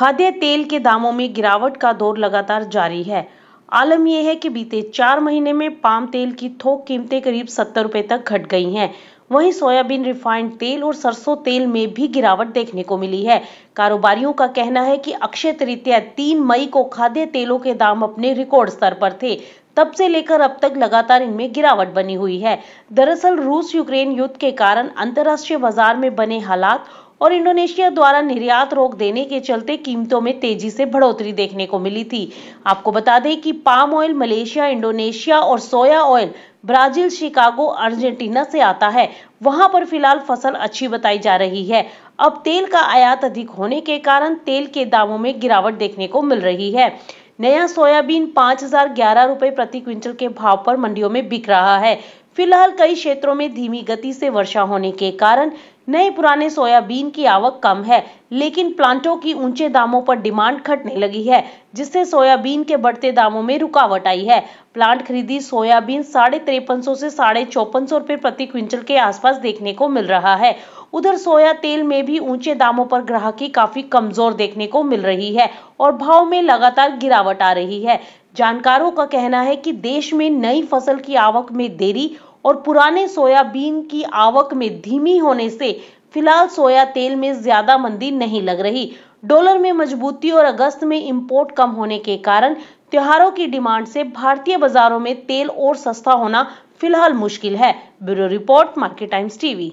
खाद्य तेल के दामों में गिरावट का दौर लगातार जारी है। आलम यह है कि बीते चार महीने में पाम तेल की थोक कीमतें करीब सत्तर रुपए तक घट गई हैं। वहीं सोयाबीन रिफाइंड तेल और सरसों तेल में भी गिरावट देखने को मिली है। कारोबारियों का कहना है कि अक्षय तृतीया तीन मई को खाद्य तेलों के दाम अपने रिकॉर्ड स्तर पर थे। तब से लेकर अब तक लगातार इनमें गिरावट बनी हुई है। दरअसल रूस यूक्रेन युद्ध के कारण अंतर्राष्ट्रीय बाज़ार में बने हालात और इंडोनेशिया द्वारा निर्यात रोक देने के चलते कीमतों में तेज़ी से बढ़ोतरी देखने को मिली थी। आपको बता दें कि पाम ऑयल, मलेशिया, इंडोनेशिया और soya oil, Brazil, Chicago, Argentina से आता है। वहाँ पर फ़िलहाल फ़सल अच्छी बताई जा रही है। अब तेल का आयात अधिक होने के कारण तेल के दामों में गिरावट देखने को मिल रही है। नया सोयाबीन पाँच हज़ार ग्यारह प्रति क्विंटल के भाव पर मंडियों में बिक रहा है। फ़िलहाल कई क्षेत्रों में धीमी गति से वर्षा होने के कारण नए पुराने सोयाबीन की आवक कम है, लेकिन प्लांटों की ऊँचे दामों पर डिमांड घटने लगी है, जिससे सोयाबीन के बढ़ते दामों में रुकावट आई है। प्लांट खरीदी सोयाबीन साढ़े तिरपन सौ से साढ़े चौपन सौ रुपए प्रति क्विंटल के आसपास देखने को मिल रहा है। उधर सोया तेल में भी ऊँचे दामों पर ग्राहकी काफ़ी कमज़ोर देखने को मिल रही है और भाव में लगातार गिरावट आ रही है। जानकारों का कहना है कि देश में नई फ़सल की आवक में देरी और पुराने सोयाबीन की आवक में धीमी होने से फ़िलहाल सोया तेल में ज़्यादा मंदी नहीं लग रही। डॉलर में मजबूती और अगस्त में इंपोर्ट कम होने के कारण त्योहारों की डिमांड से भारतीय बाजारों में तेल और सस्ता होना फ़िलहाल मुश्किल है। Bureau report, market times TV.